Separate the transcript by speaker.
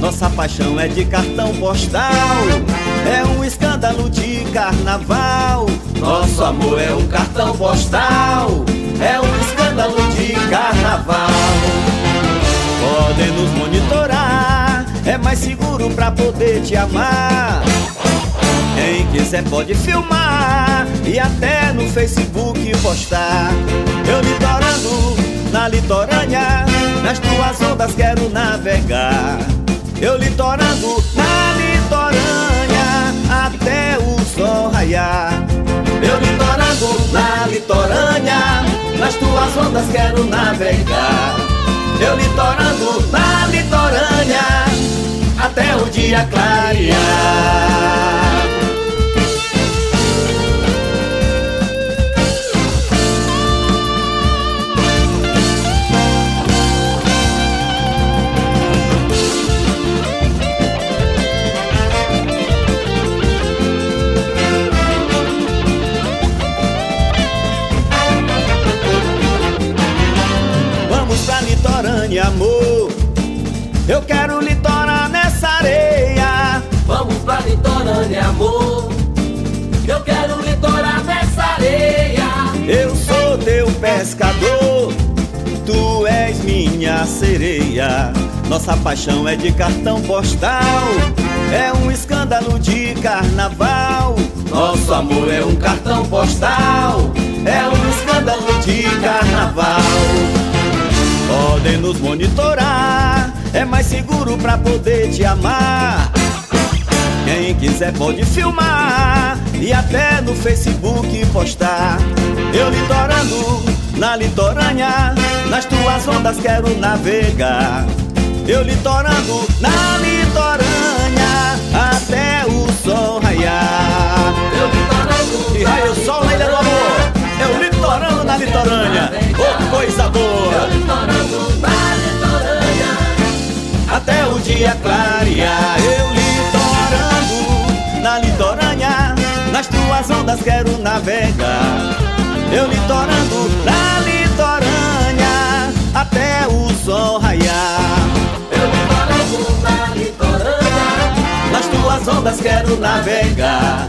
Speaker 1: Nossa paixão é de cartão postal. É um escândalo de carnaval. Nosso amor é um cartão postal. É um escândalo de carnaval. Podem nos monitorar. É mais seguro pra poder te amar. Quem quiser pode filmar e até no Facebook postar. Eu litorando na litorânea, navegar. Eu litorando na litorânea, até o sol raiar. Eu litorando na litorânea, nas tuas ondas quero navegar. Eu litorando na litorânea, até o dia clarear. Eu quero litorar nessa areia.
Speaker 2: Vamos pra litorânea, amor. Eu quero litorar nessa areia.
Speaker 1: Eu sou teu pescador, tu és minha sereia. Nossa paixão é de cartão postal, é um escândalo de carnaval. Nosso amor é um cartão postal, é um escândalo de carnaval. Podem nos monitorar, mais seguro pra poder te amar. Quem quiser pode filmar e até no Facebook postar. Eu litorando na litorânea, nas tuas ondas quero navegar. Eu litorando na litorânea, dia clarear. Eu litorando na litorânea, nas tuas ondas quero navegar. Eu litorando na litorânea, até o sol raiar.
Speaker 2: Eu litorando na litorânea,
Speaker 1: nas tuas ondas quero navegar.